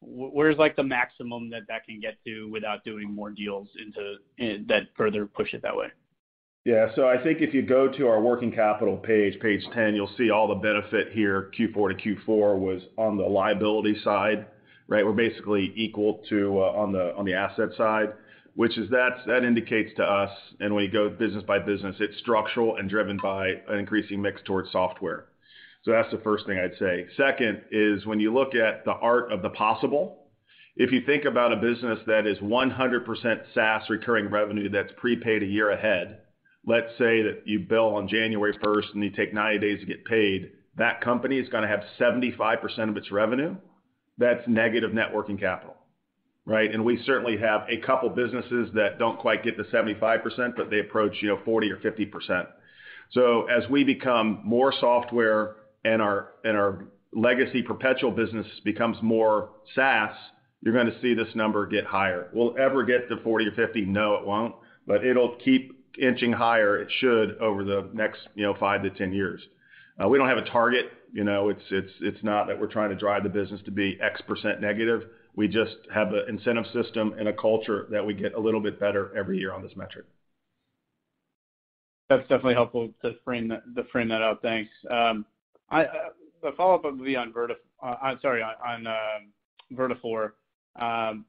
where's like the maximum that that can get to without doing more deals into that further push it that way? Yeah. So I think if you go to our working capital page page 10, you'll see all the benefit here, Q4 to Q4 was on the liability side, right? We're basically equal to uh on the on the asset side, which is that's that indicates to us, and when you go business by business, it's structural and driven by an increasing mix towards software. So that's the first thing I'd say. Second is when you look at the art of the possible, if you think about a business that is 100% SaaS recurring revenue that's prepaid a year ahead, let's say that you bill on January 1st, and you take 90 days to get paid, that company is gonna have 75% of its revenue that's negative net working capital, right? And we certainly have a couple businesses that don't quite get to 75%, but they approach, you know, 40 or 50%. So as we become more software and our and our legacy perpetual business becomes more SaaS, you're gonna see this number get higher. Will it ever get to 40 or 50? No, it won't. But it'll keep inching higher. It should over the next, you know, five to 10 years. Uh, we don't have a target. You know, it's not that we're trying to drive the business to be X% percent negative. We just have an incentive system and a culture that we get a little bit better every year on this metric. That's definitely helpful to frame that out. Thanks. Um, the uh, follow-up would be on uh, um, Vertafore. Um,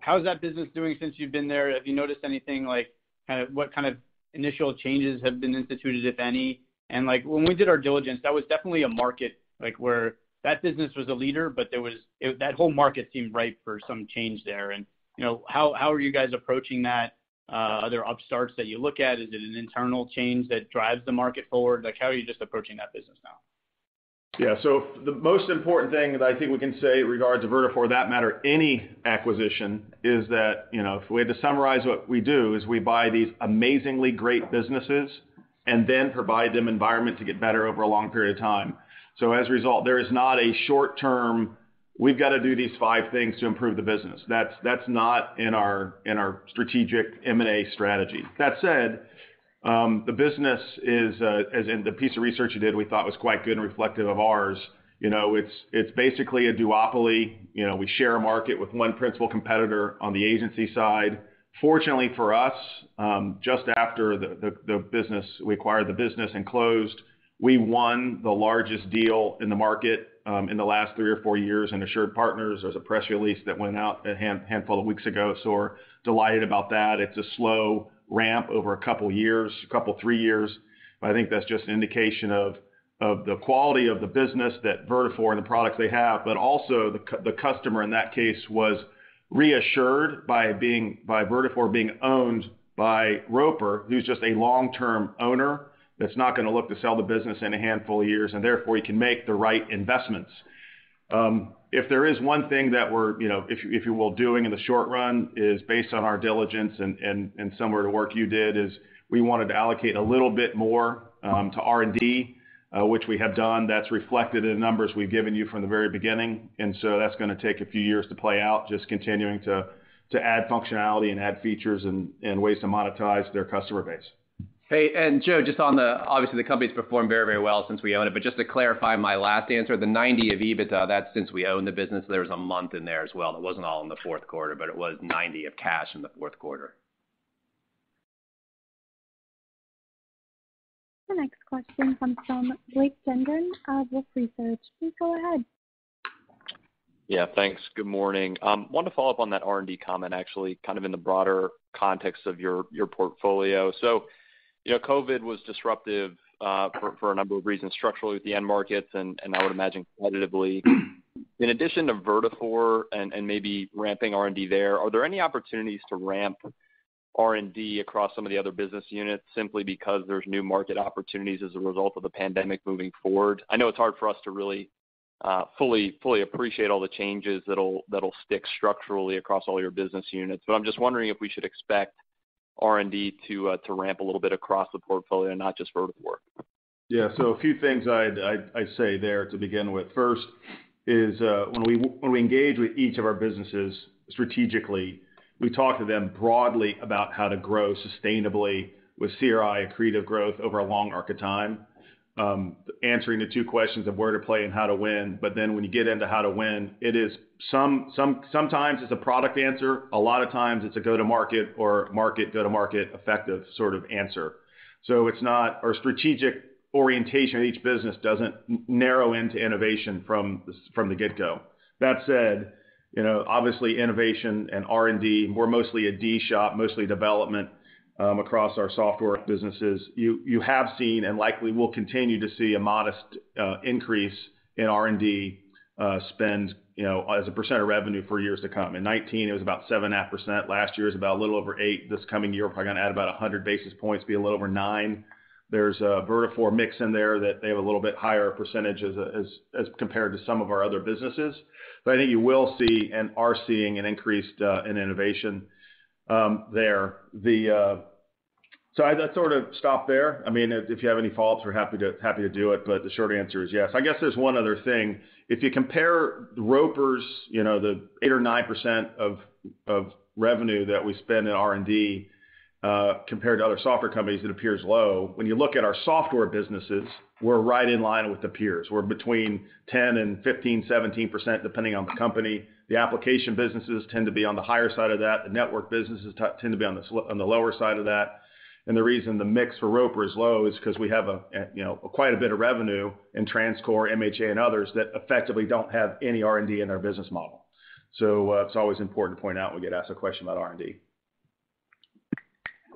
how's that business doing since you've been there? Have you noticed anything like kind of what kind of initial changes have been instituted, if any? And like, when we did our diligence, that was definitely a market like where that business was a leader, but there was that whole market seemed ripe for some change there. And, you know, how how are you guys approaching that? Uh, are there upstarts that you look at? Is it an internal change that drives the market forward? Like, how are you just approaching that business now? Yeah. So the most important thing that I think we can say regards to Vertafore, for that matter, any acquisition, is that, you know, if we had to summarize what we do, is we buy these amazingly great businesses and then provide them environment to get better over a long period of time. So as a result, there is not a short-term, we've got to do these five things to improve the business. That's that's not in our in our strategic M&A strategy. That said, um, the business is, uh, as in the piece of research you did, we thought was quite good and reflective of ours. You know, it's it's basically a duopoly. You know, we share a market with one principal competitor on the agency side. Fortunately for us, um, just after the business, we acquired the business and closed, we won the largest deal in the market um, in the last three or four years in AssuredPartners. There's a press release that went out a handful of weeks ago, so we're delighted about that. It's a slow ramp over a couple years, a couple three years. But I think that's just an indication of the quality of the business that Vertafore and the products they have, but also the the customer in that case was reassured by Vertafore being owned by Roper, who's just a long-term owner that's not gonna look to sell the business in a handful of years, and therefore he can make the right investments. Um, if there is one thing that we're, you know, if you will, doing in the short run is based on our diligence and similar to work you did, is we wanted to allocate a little bit more um, to R&D, uh, which we have done. That's reflected in the numbers we've given you from the very beginning. And so that's gonna take a few years to play out, just continuing to to add functionality and add features and ways to monetize their customer base. Hey, and Joe, just on the obviously, the company's performed very, very well since we own it. But just to clarify my last answer, the 90 of EBITDA, that's since we own the business. There was a month in there as well. It wasn't all in the fourth quarter, but it was 90 of cash in the fourth quarter. The next question comes from Blake Gendron of Wolfe Research. Please go ahead. Yeah, thanks. Good morning. I wanted to follow up on that R&D comment, actually, kind of in the broader context of your portfolio. You know, COVID was disruptive for a number of reasons, structurally with the end markets and I would imagine competitively. In addition to Vertafore and maybe ramping R&D there, are there any opportunities to ramp R&D across some of the other business units simply because there's new market opportunities as a result of the pandemic moving forward? I know it's hard for us to really uh fully fully appreciate all the changes that'll that'll stick structurally across all your business units, but I'm just wondering if we should expect R&D uh, to ramp a little bit across the portfolio, not just Vertafore. Yeah. So a few things I'd say there to begin with. First is, uh, when we when we engage with each of our businesses strategically, we talk to them broadly about how to grow sustainably with CRI accretive growth over a long arc of time, Um, answering the two questions of where to play and how to win. But then when you get into how to win, it is some some sometimes it's a product answer, a lot of times it's a go-to-market or market go-to-market effective sort of answer. So it's not our strategic orientation of each business doesn't narrow into innovation from from the get-go. That said, you know, obviously innovation and R&D, we're mostly a D shop, mostly development, Um, across our software businesses. You have seen and likely will continue to see a modest uh, increase in R&D uh, spend, you know, as a percent of revenue for years to come. In 2019, it was about 7.5%. Last year, was about a little over 8. This coming year, we're probably gonna add about 100 basis points, be a little over 9. There's a Vertafore mix in there that they have a little bit higher percentage as as compared to some of our other businesses. But I think you will see and are seeing an increase uh, in innovation um, there. I'd sort of stop there. I mean, if you have any follow-ups, we're happy to happy to do it, but the short answer is yes. I guess there's one other thing. If you compare Roper's, you know, the 8 or 9% of revenue that we spend in R&D, uh, compared to other software companies, it appears low. When you look at our software businesses, we're right in line with the peers. We're between 10 and 15%, 17%, depending on the company. The application businesses tend to be on the higher side of that. The network businesses tend to be on the on the lower side of that. And the reason the mix for Roper is low is because we have a, you know, quite a bit of revenue in TransCore, MHA, and others that effectively don't have any R&D in their business model. So uh, it's always important to point out when we get asked a question about R&D.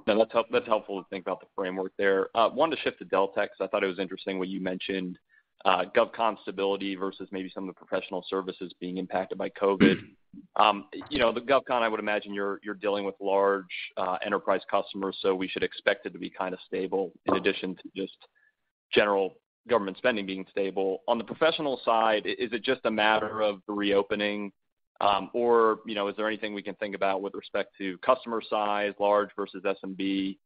No, that's helpful to think about the framework there. Uh, wanted to shift to Deltek. I thought it was interesting what you mentioned, GovCon stability versus maybe some of the professional services being impacted by COVID. Um, you know, the GovCon, I would imagine you're you're dealing with large uh, enterprise customers, so we should expect it to be kind of stable in addition to just general government spending being stable. On the professional side, is it just a matter of the reopening, um, or, you know, is there anything we can think about with respect to customer size, large versus SMB?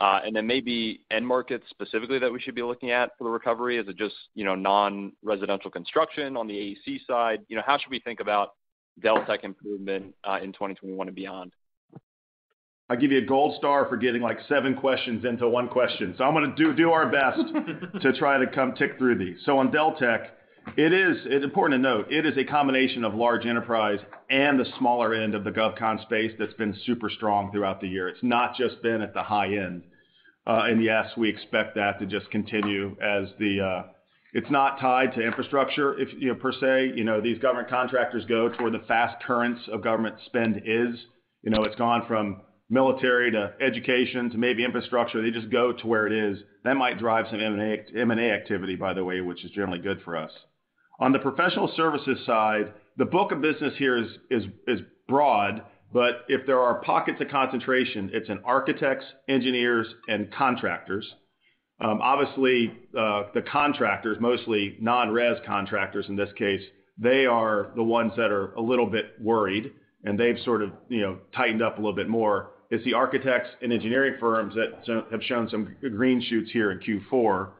Uh, and then maybe end markets specifically that we should be looking at for the recovery. Is it just, you know, non-residential construction on the AEC side? You know, how should we think about Deltek improvement uh, in 2021 and beyond? I'll give you a gold star for getting, like, seven questions into one question. So I'm gonna do do our best to try to come tick through these. So on Deltek, it's It's important to note, it is a combination of large enterprise and the smaller end of the GovCon space that's been super strong throughout the year. It's not just been at the high end. Uh and yes, we expect that to just continue as the. It's not tied to infrastructure, if, you know, per se. You know, these government contractors go to where the fast currents of government spend is. You know, it's gone from military to education to maybe infrastructure. They just go to where it is. That might drive some M&A activity, by the way, which is generally good for us. On the professional services side, the book of business here is is broad, but if there are pockets of concentration, it's in architects, engineers, and contractors. Um, obviously, uh, the contractors, mostly non-res contractors in this case, they are the ones that are a little bit worried, and they've sort of, you know, tightened up a little bit more. It's the architects and engineering firms that have shown some green shoots here in Q4.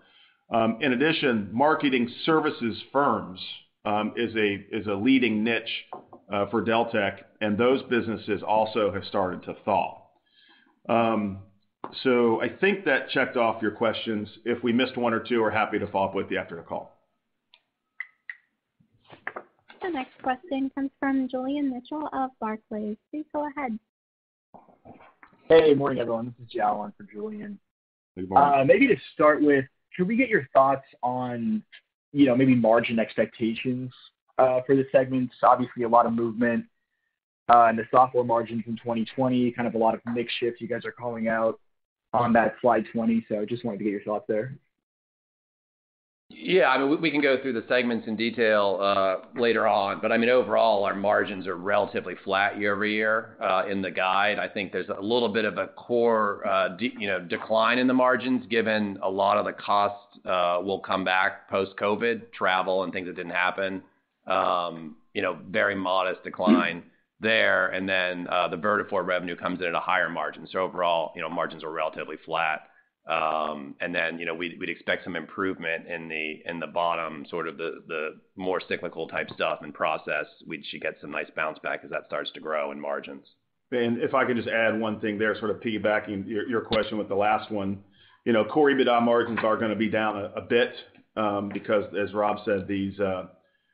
Um, in addition, marketing services firms um, is a is a leading niche uh, for Deltek, and those businesses also have started to thaw. Um so I think that checked off your questions. If we missed one or two, we're happy to follow up with you after the call. The next question comes from Julian Mitchell of Barclays. Please go ahead. Hey, morning, everyone. This is Jao on for Julian. Good morning. Uh, maybe to start with, could we get your thoughts on, you know, maybe margin expectations uh, for the segments? Obviously, a lot of movement uh, in the software margins in 2020, kind of a lot of mix shifts you guys are calling out on that slide 20. so Just wanted to get your thoughts there. Yeah, I mean, we can go through the segments in detail uh, later on. But I mean, overall, our margins are relatively flat year-over-year uh, in the guide. I think there's a little bit of a core uh, you know, decline in the margins given a lot of the costs will come back post-COVID, travel and things that didn't happen. Um, you know, very modest decline there. And then, the Vertafore revenue comes in at a higher margin. So overall, you know, margins are relatively flat. And then, you know, we'd expect some improvement in the in the bottom, sort of the more cyclical type stuff and process. We should get some nice bounce back as that starts to grow in margins. And if I could just add one thing there, sort of piggybacking your question with the last one. You know, core EBITDA margins are gonna be down a bit, because as Rob said, these uh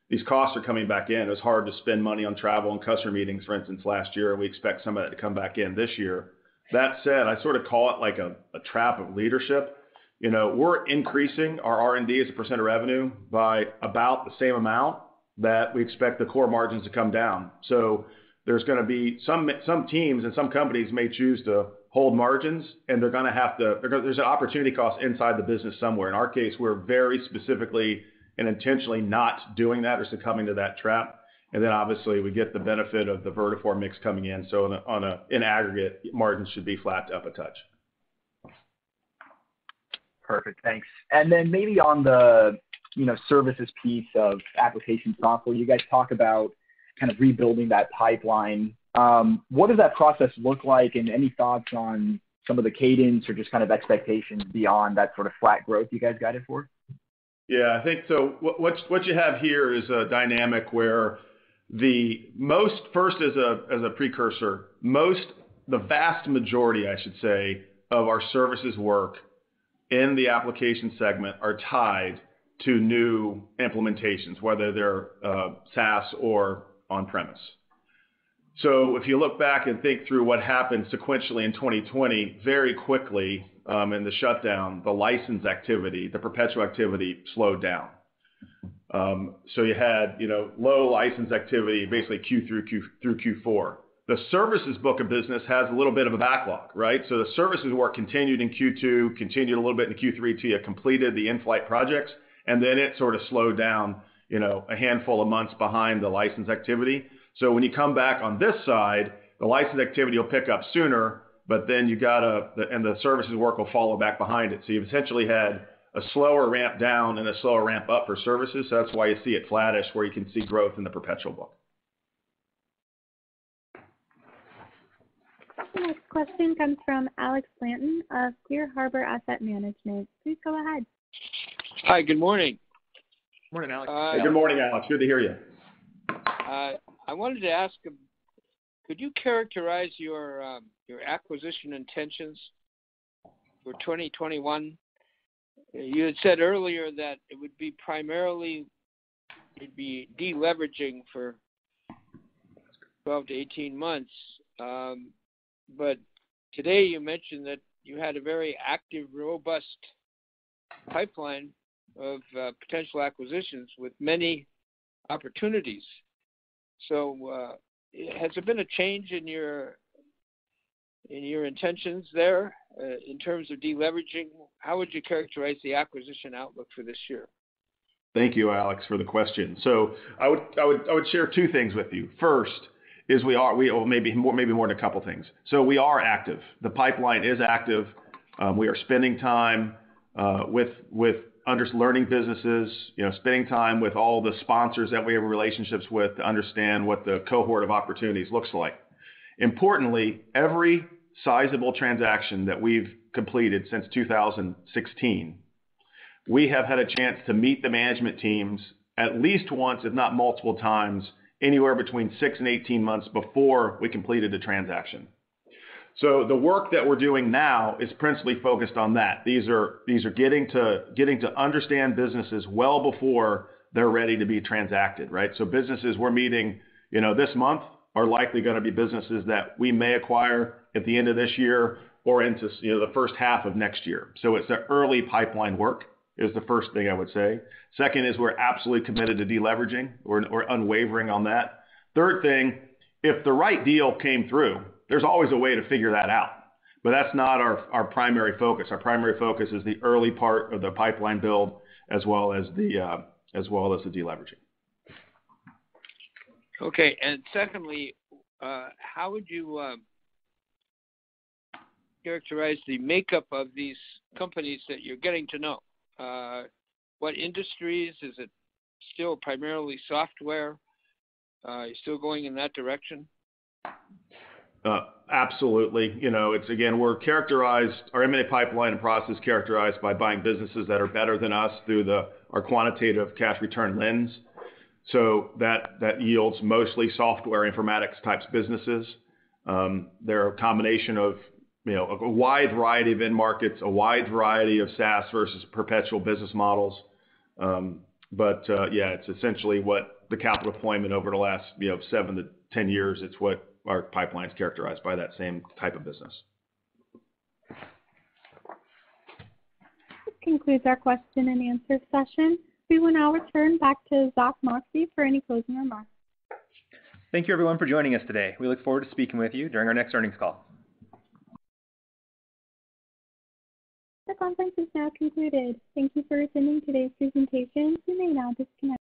these costs are coming back in. It's hard to spend money on travel and customer meetings, for instance, last year. And we expect some of that to come back in this year. That said, I sort of call it like a trap of leadership. You know, we're increasing our R&D as a percent of revenue by about the same amount that we expect the core margins to come down. So there's gonna be some some teams and some companies may choose to hold margins, and they're gonna have to. There's an opportunity cost inside the business somewhere. In our case, we're very specifically and intentionally not doing that or succumbing to that trap. And then obviously, we get the benefit of the Vertafore mix coming in. So on a in aggregate, margins should be flat to up a touch. Perfect. Thanks. And then maybe on the, you know, services piece of application software, you guys talk about kind of rebuilding that pipeline. Um, what does that process look like? And any thoughts on some of the cadence or just kind of expectations beyond that sort of flat growth you guys guided for? Yeah, I think so. What what you have here is a dynamic where first as a as a precursor, most the vast majority, I should say, of our services work in the application segment are tied to new implementations, whether they're uh, SaaS or on-premise. So if you look back and think through what happened sequentially in 2020, very quickly, um, in the shutdown, the license activity, the perpetual activity slowed down. Um, you had, you know, low license activity, basically Q through Q4. The services book of business has a little bit of a backlog, right? So the services work continued in Q2, continued a little bit in Q3 till you completed the in-flight projects, and then it sort of slowed down, you know, a handful of months behind the license activity. So when you come back on this side, the license activity will pick up sooner, but then you gotta and the services work will follow back behind it. So you've essentially had a slower ramp down and a slower ramp up for services. That's why you see it flattish, where you can see growth in the perpetual book. The next question comes from Alex Blanton of Clear Harbor Asset Management. Please go ahead. Hi, good morning. Morning, Alex. Uh, good morning, Alex. Good to hear you. Uh, I wanted to ask, could you characterize your um, your acquisition intentions for 2021? You had said earlier that it would be primarily you'd be deleveraging for 12 to 18 months. Um, but today you mentioned that you had a very active, robust pipeline of potential acquisitions with many opportunities. So, uh, has there been a change in your intentions there uh, in terms of deleveraging? How would you characterize the acquisition outlook for this year? Thank you, Alex, for the question. So I would I would I would share two things with you. First is we are we or maybe more maybe more than a couple things. So we are active. The pipeline is active. Um, we are spending time uh, with with learning businesses, you know, spending time with all the sponsors that we have relationships with to understand what the cohort of opportunities looks like. Importantly, every sizable transaction that we've completed since 2016, we have had a chance to meet the management teams at least once, if not multiple times, anywhere between six and 18 months before we completed the transaction. So the work that we're doing now is principally focused on that. These are these are getting to getting to understand businesses well before they're ready to be transacted, right? So businesses we're meeting, you know, this month are likely gonna be businesses that we may acquire at the end of this year or into, you know, the first half of next year. So it's the early pipeline work, is the first thing I would say. Second is we're absolutely committed to deleveraging. We're unwavering on that. Third thing, if the right deal came through, there's always a way to figure that out. But that's not our primary focus. Our primary focus is the early part of the pipeline build as well as the uh, as well as the deleveraging. Okay. And secondly, uh, how would you um, characterize the makeup of these companies that you're getting to know? Uh, what industries? Is it still primarily software? Uh, are you still going in that direction? Absolutely. You know, it's again, we're characterized, our M&A pipeline and process characterized by buying businesses that are better than us through the our quantitative cash return lens. So that yields mostly software informatics types businesses. Um, they're a combination of, you know, a wide variety of end markets, a wide variety of SaaS versus perpetual business models. Um, but uh, yeah, it's essentially what the capital deployment over the last, you know, 7-10 years, it's what our pipeline's characterized by that same type of business. This concludes our question and answer session. We will now return back to Zack Moxcey for any closing remarks. Thank you everyone for joining us today. We look forward to speaking with you during our next earnings call. The conference is now concluded. Thank you for attending today's presentation. You may now disconnect.